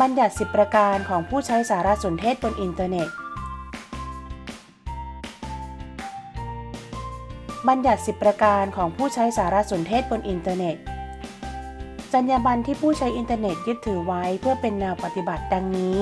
บัญญัติ 10 ประการของผู้ใช้สารสนเทศบนอินเทอร์เน็ต บัญญัติ 10 ประการของผู้ใช้สารสนเทศบนอินเทอร์เน็ต จรรยาบรรณที่ผู้ใช้อินเทอร์เน็ตยึดถือไว้เพื่อเป็นแนวปฏิบัติดังนี้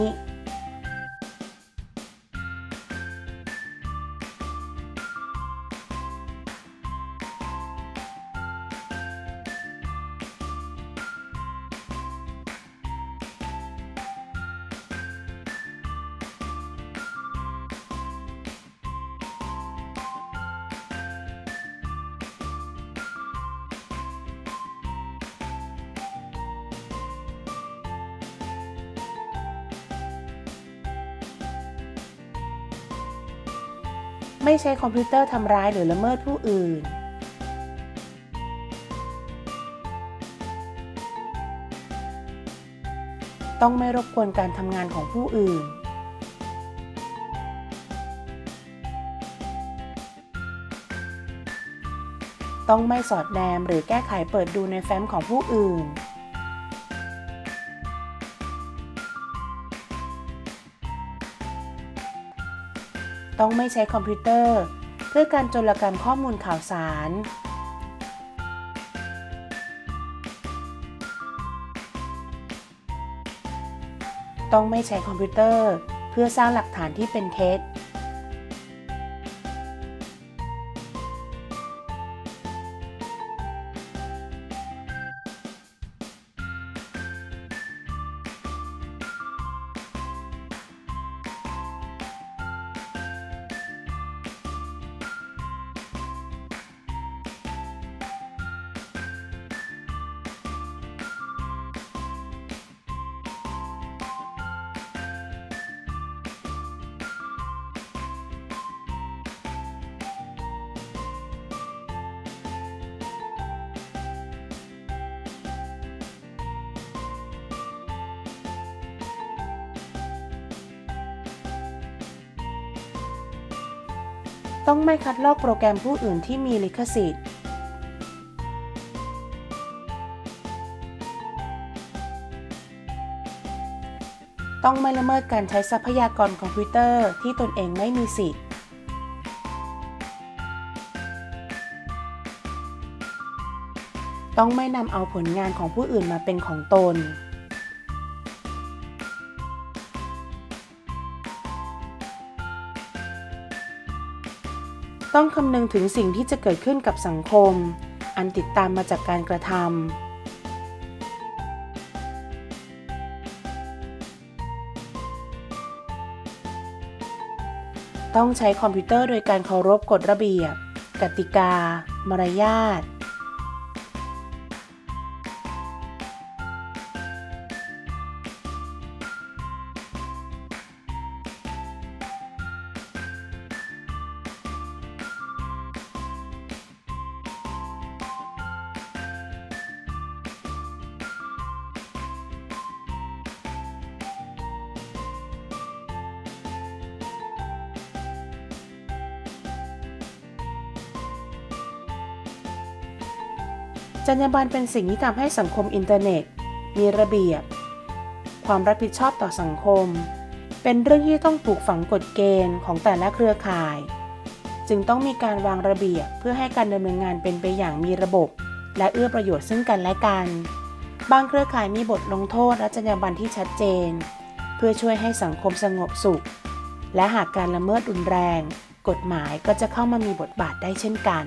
ไม่ใช้คอมพิวเตอร์ทำร้ายหรือละเมิดผู้อื่น ต้องไม่รบกวนการทำงานของผู้อื่น ต้องไม่สอดแนมหรือแก้ไขเปิดดูในแฟ้มของผู้อื่น ต้องไม่ใช้คอมพิวเตอร์ เพื่อการจลกรรมข้อมูลข่าวสาร ต้องไม่ใช้คอมพิวเตอร์ เพื่อสร้างหลักฐานที่เป็นเท็จ ต้องไม่คัดลอกโปรแกรมผู้อื่นที่มีลิขสิทธิ์ ต้องไม่ละเมิดการใช้ทรัพยากรคอมพิวเตอร์ที่ตนเองไม่มีสิทธิ์ ต้องไม่นำเอาผลงานของผู้อื่นมาเป็นของตน ต้องคำนึงถึงสิ่งที่จะเกิดขึ้นกับสังคม อันติดตามมาจากการกระทำต้องใช้คอมพิวเตอร์โดยการเคารพกฎระเบียบ กติกา มารยาท จรรยาบรรณเป็นสิ่งที่ทำให้สังคมอินเทอร์เน็ต มีระเบียบ ความรับผิดชอบต่อสังคม เป็นเรื่องที่ต้องปลูกฝังกฎเกณฑ์ของแต่ละเครือข่าย จึงต้องมีการวางระเบียบเพื่อให้การดำเนินงานเป็นไปอย่างมีระบบ และเอื้อประโยชน์ซึ่งกันและกัน บางเครือข่ายมีบทลงโทษและจรรยาบรรณที่ชัดเจน เพื่อช่วยให้สังคมสงบสุข และหากการละเมิดรุนแรง กฎหมายก็จะเข้ามามีบทบาทได้เช่นกัน